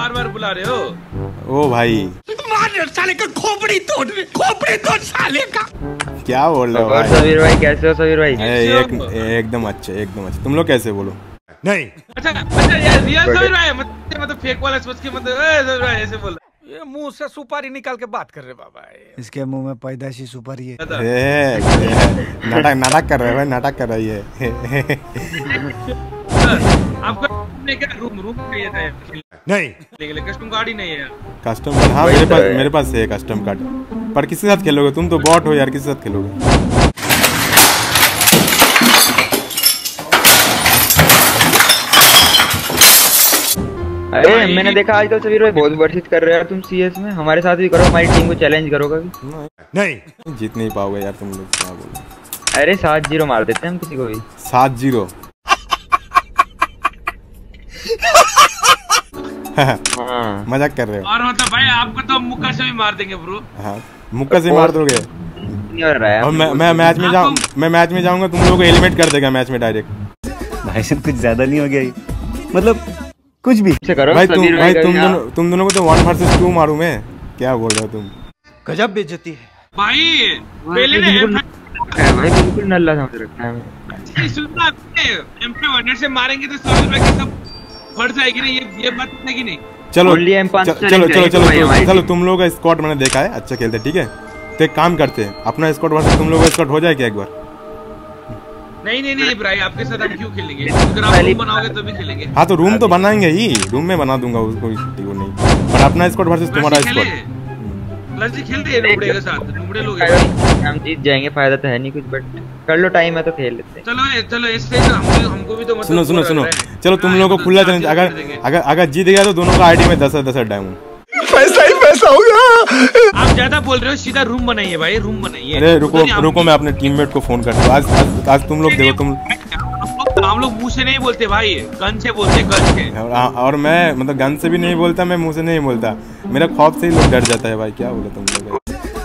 बार बार बुला रहे हो? ओ भाई। साले का खोपड़ी तोड़ खोपड़ी तोड़ साले का। क्या बोल रहे हो और भाई? सबीर भाई कैसे हो सबीर भाई? एक, एकदम अच्छे एकदम अच्छे। तुम लोग कैसे बोलो? नहीं। अच्छा अच्छा यार रियल है मतलब मतलब फेक वाला सोच के मतलब ए, है ऐसे बोल ये मुँह से सुपारी निकाल के बात कर रहे बाबा इसके मुँह में पैदाशी सुपारी है। नाटक नाटक कर रहे भाई नाटक कर रही है आपका ने क्या रूम रूम चाहिए था नहीं। लेकिन कस्टम कार्ड ही नहीं है कस्टम कार्ड हाँ मेरे पास मेरे पास है कस्टम कार्ड पर किसके साथ खेलोगे? तुम तो बॉट हो यार किसके साथ खेलोगे? अरे मैंने देखा आज तो भाई बहुत वर्षित कर रहे हो तुम सीएस में। हमारे साथ भी करो हमारी टीम को चैलेंज करो कभी। नहीं। जीत नहीं पाओगे यार तुम लोग क्या बोलो अरे सात ज़ीरो मार देते हैं हम किसी को भी। सात ज़ीरो। मज़ाक कर रहे हो। और मतलब भाई आपको तो मुक्का से भी मार देंगे ब्रो हाँ। मुक्का से मार दोगे? नहीं हो रहा है। और मैं मैं मैच में जाऊँ मैं मैच में जाऊँगा तुम लोगों को एलिमिनेट कर देगा मैच में डायरेक्ट भाई साहब कुछ ज़्यादा नहीं हो गया ये? मतलब कुछ भी। करो भाई तुम भाई तुम हाँ। दोनों तुम दोनों को तो वन वर्सेस टू मारूं मैं। क्या बोल रहे हो तुम? गजब बेइज्जती है। भाई पहले ने बिल्कुल M5 है भाई बिल्कुल नल्ला समझ रखा है। हमें। सुनना एम हंड्रेड से मारेंगे तो समझ में कि सब बढ़ जाएगी नहीं? ये ये बात है कि नहीं? चलो Only M5 च- चलेंगे, चलो चलो चलो चलो चलो तुम लोगों का स्क्वाड मैंने देखा है अच्छा खेलते ठीक है? तो एक काम करते हैं अपना स्क्वाड वर्सेस तुम लोगों का स्क्वाड हो जाए क्या एक बार? नहीं नहीं नहीं भाई आपके साथ हम क्यों खेलेंगे? अगर आप रूम बनाओगे तो भी खेलेंगे। हाँ तो रूम तो बनाएँगे ही रूम में बना दूँगा उसको कोई नहीं। पर अपना स्क्वाड वर्सेस तुम्हारा लस्सी खेले स्क्वाड लस्सी खेलते हैं नुबड़े के साथ नुबड़े लोग हम जीत जाएँगे फ़ायदा तो है नहीं कुछ बट कर लो टाइम है तो खेल लेते हैं। चलो चलो इससे तो हमको हमको भी तो मतलब सुनो सुनो सुनो। चलो तुम हाँ, लोगों को तो खुला चैलेंज अगर अगर अगर जीत गया तो दोनों का आईडी में दस दस डायमंड पैसा ही पैसा होगा आप ज़्यादा बोल रहे हो सीधा रूम बनाइए भाई रूम बनाइए। अरे रुको तो हम- रुको मैं अपने टीममेट को फ़ोन करता हूँ। आज, आज तुम लोग देखो तुम हम लोग हम लोग मुँह से नहीं बोलते भाई। गन से बोलते गन से। और, और मैं मतलब गन से भी नहीं बोलता मैं मुँह से नहीं बोलता। मेरा खौफ से ही लोग डर जाता है भाई क्या बोले तुम लोग?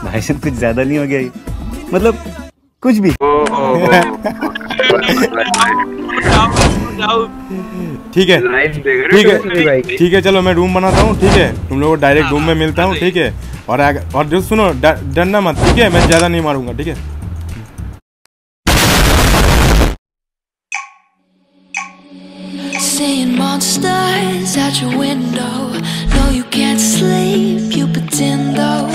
भाई साहब कुछ ज़्यादा नहीं हो गया मतलब कुछ भी। ठीक है लाइव देख रहे ठीक हो ठीक है चलो मैं रूम बनाता हूँ ठीक है? तुम लोग को डायरेक्ट रूम में मिलता हूँ ठीक है? और और जो सुनो डरना मत ठीक है? मैं ज़्यादा नहीं मारूँगा ठीक है? Seeing monsters out your window. No, you can't sleep, you pretend though.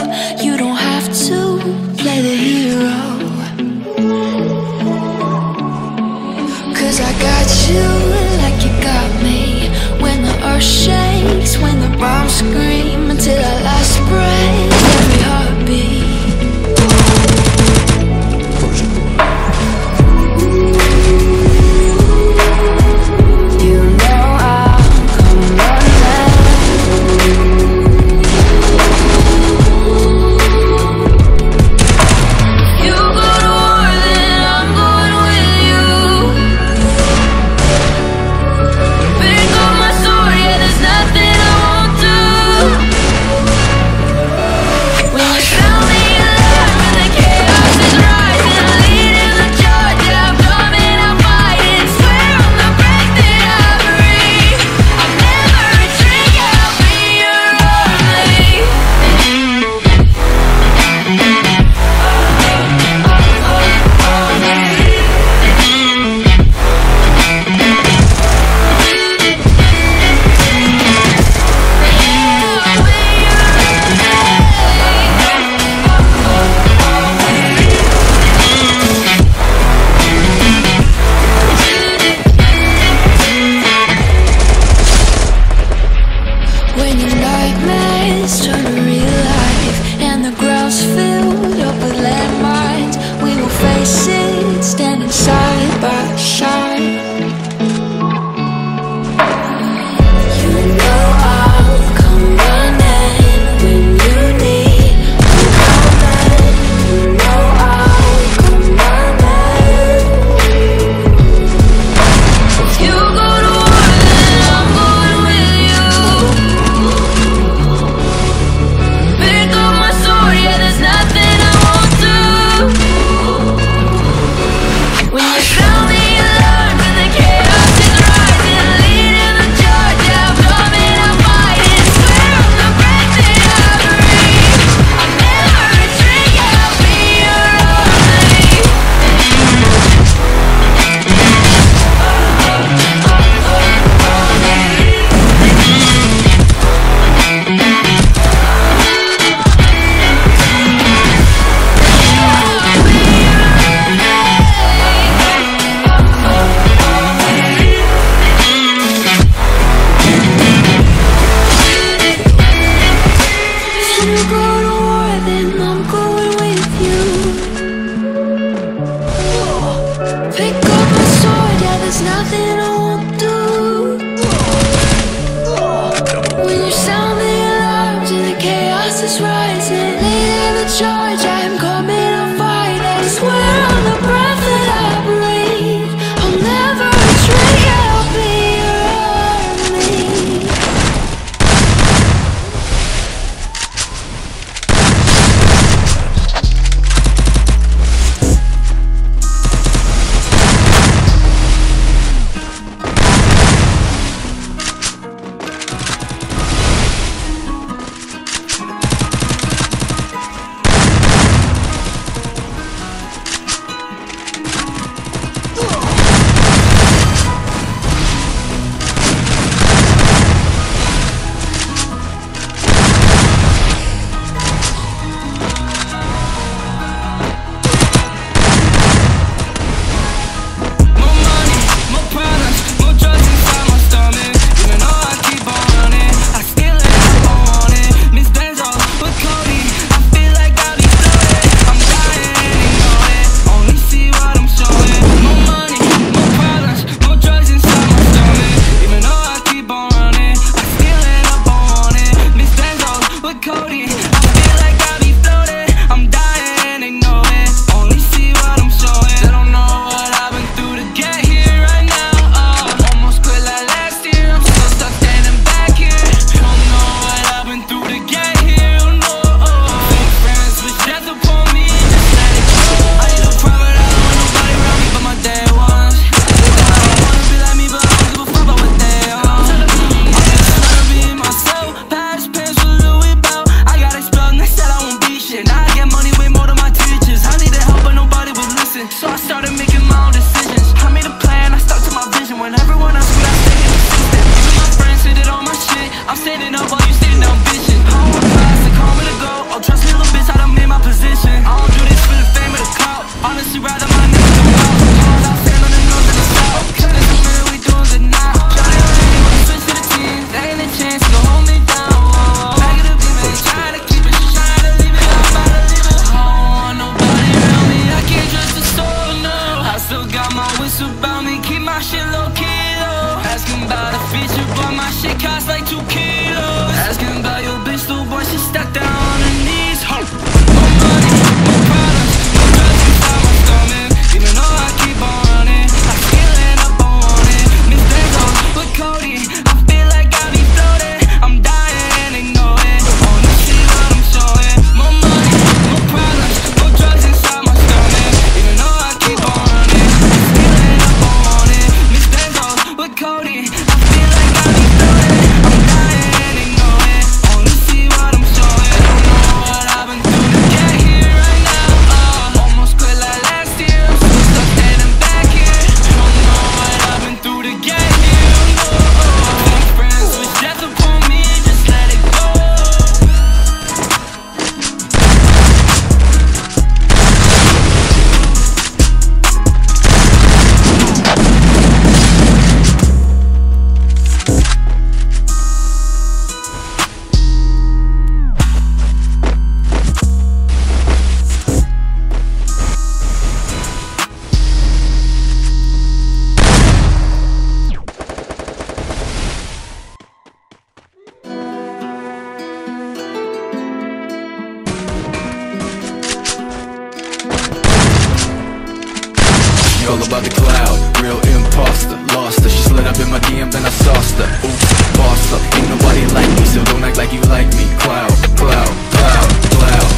loud, real imposter Lost her, she slid up in my DM then I sauced her. Oops, boss up, ain't nobody like me So don't act like you like me. Cloud, cloud, cloud, cloud.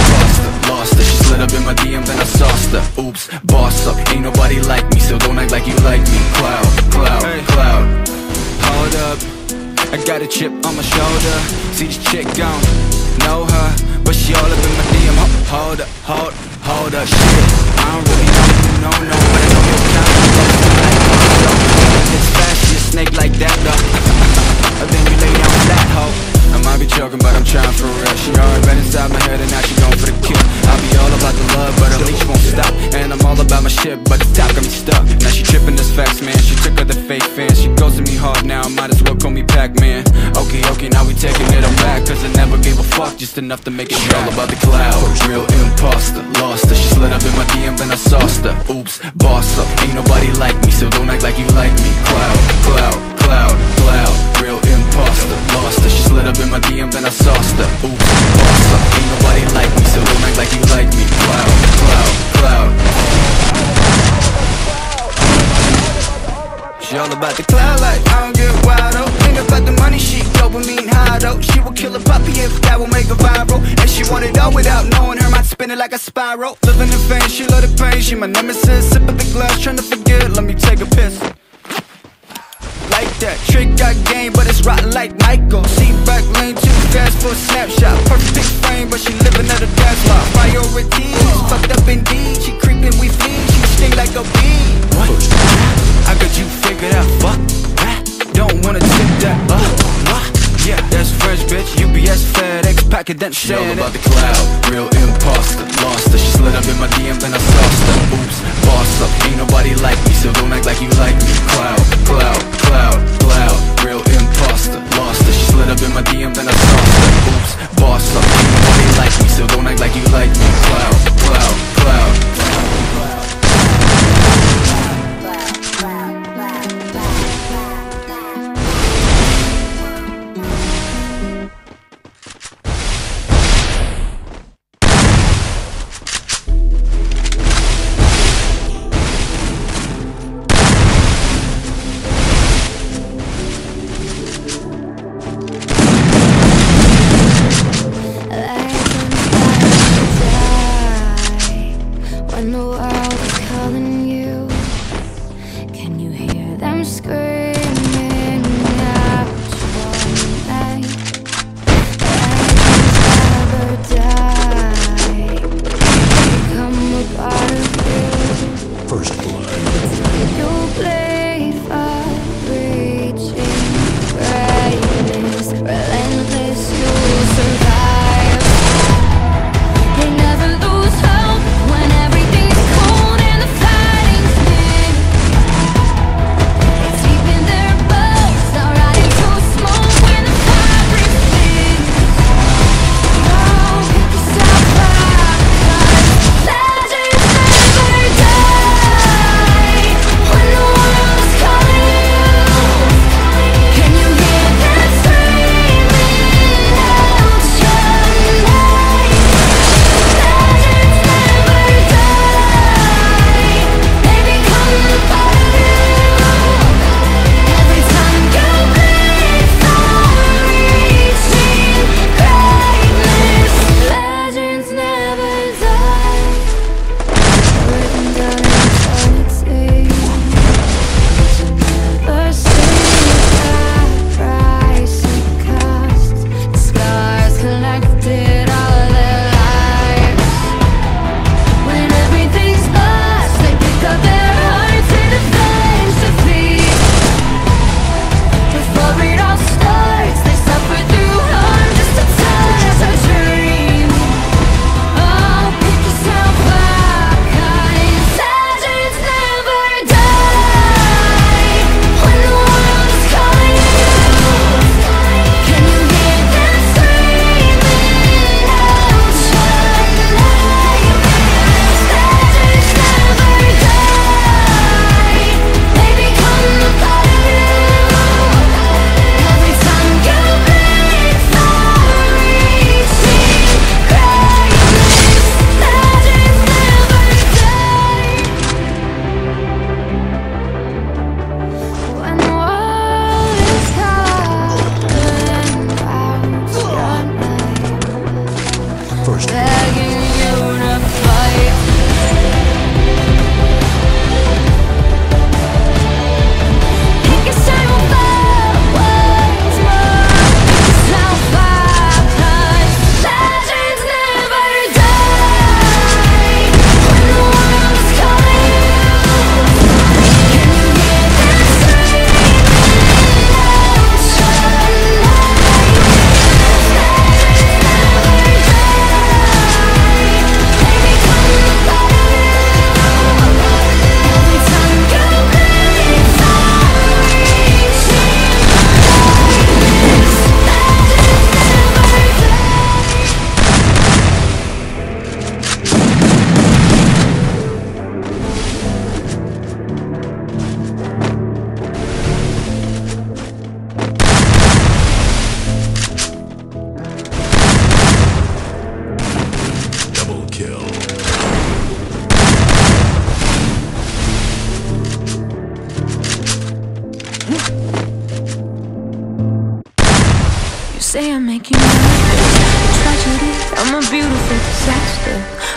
Imposter, lost She slid up in my DM then I sauced her. Oops, boss up, ain't nobody like me So don't act like you like me. Cloud, cloud, hey. cloud. Hold up, I got a chip on my shoulder. See this chick don't know her But she all up in my DM Hold up, hold up Hold up, shit. I don't really know, no, no, but I know you're not. It's fast, you snake like that, though joking, but I'm trying for real. She already been inside my head and now she going for the kill I be all about the love, but at least she won't stop. And I'm all about my shit, but the top got me stuck. Now she tripping this facts, man, she took her the fake fans. She goes to me hard now, might as well call me Pac-Man. Okay, okay, now we taking it all back Cause I never gave a fuck, just enough to make it real All about the cloud, real imposter, lost her. She slid up in my DM and I sauced her. Oops, boss up, ain't nobody like me So don't act like you like me. Cloud, cloud, cloud, cloud imposter. Lost her, she slid up in my DM, then I sauced her. Oops, boss up. Ain't nobody like me, so don't act like you like me. Cloud, cloud, cloud. She all about the cloud like I don't get wild oh. Think about the money she dopamine high though. She will kill a puppy if that will make her viral. And she want it all without knowing her mind spinning like a spiral. Living in vain, she love the pain. She my nemesis. Sip of the glass, trying to forget. Let me take a piss. Like that trick got game, like Michael. See back lane too fast for a snapshot. Perfect frame, but she living at a gas lot. Priorities fucked up indeed. She creeping, we flee. She sting like a bee. What? How could you figure that? Fuck that. Don't wanna tip that. Uh, what? Yeah, that's fresh, bitch. UPS, FedEx, packet that She all shit. about the cloud, real imposter Lost her, she slid up in my DM, then I sauced her Oops, boss up, ain't nobody like me So don't act like you like me Cloud, cloud, cloud, slid up in my DM, then I saw Oops, boss up, nobody like me? So don't act like you like me. Cloud, cloud, cloud. When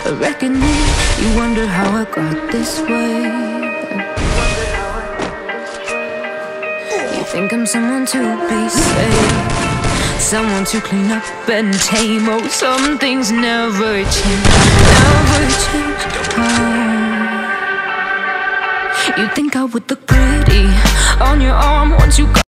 a reckoning. You wonder how I got this way. You think I'm someone to be saved, someone to clean up and tame. Oh, some things never change, never change. Oh. You think I would look pretty on your arm once you got.